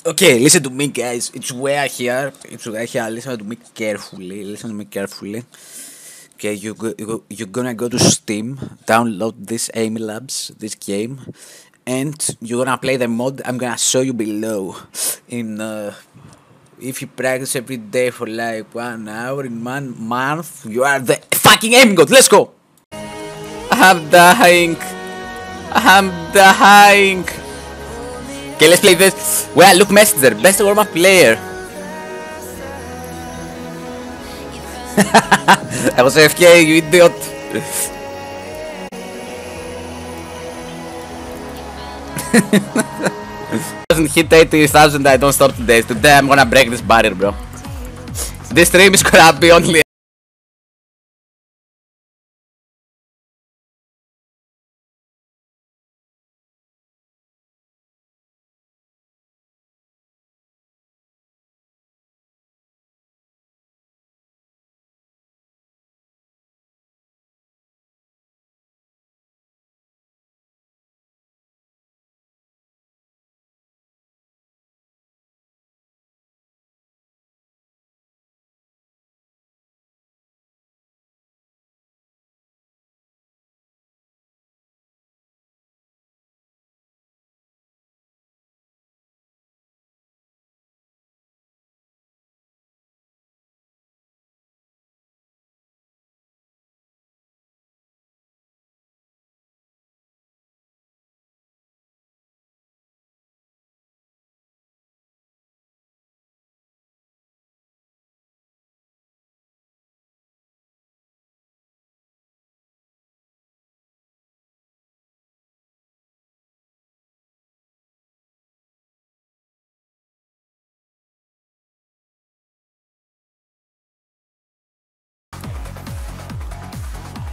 Okay, listen to me, guys. It's Wea here. It's Wea here. Listen to me carefully. Listen to me carefully. Okay, you go, you go, you're gonna go to Steam, download this Aim Labs, this game, and you're gonna play the mod. I'm gonna show you below. In uh, if you practice every day for like one hour in one month, you are the fucking Aim God. Let's go. I'm dying. I'm dying. Okay, let's play this. Well, look, Messenger, best warm-up player. I was AFK, you idiot. doesn't hit 80,000, I don't stop today. Today I'm gonna break this barrier, bro. This stream is gonna be only